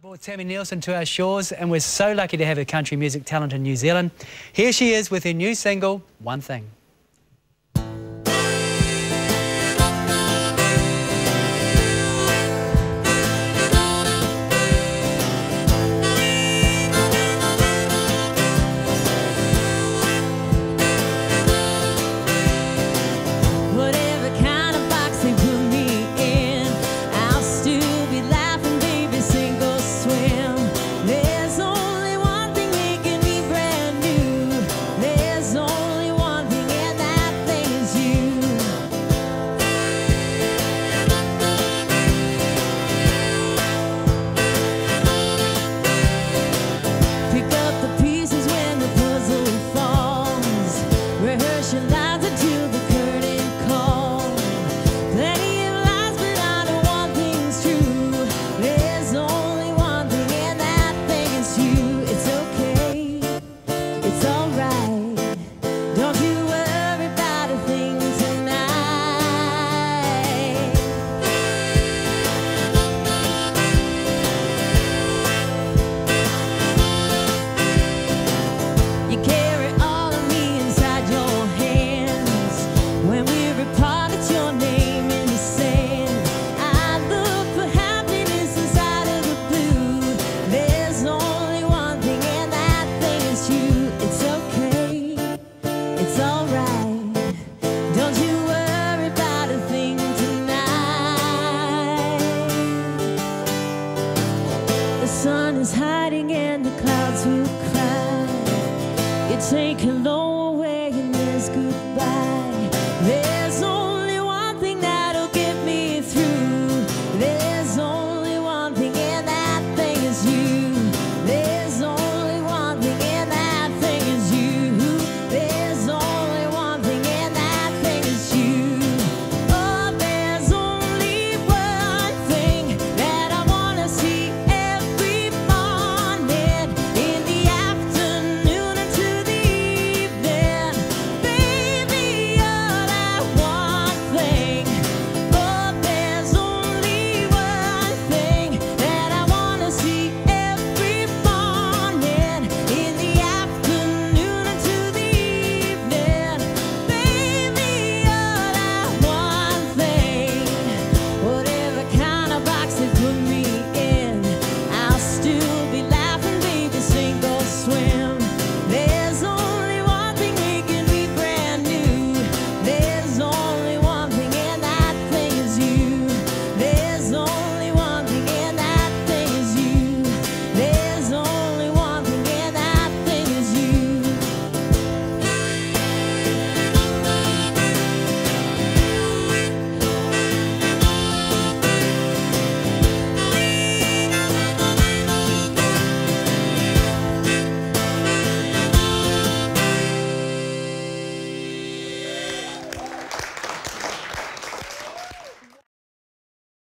Brought Tami Neilson to our shores, and we're so lucky to have her country music talent in New Zealand. Here she is with her new single, One Thing. specialize The sun is hiding and the clouds will cry. You take hello away and there's goodbye. There's no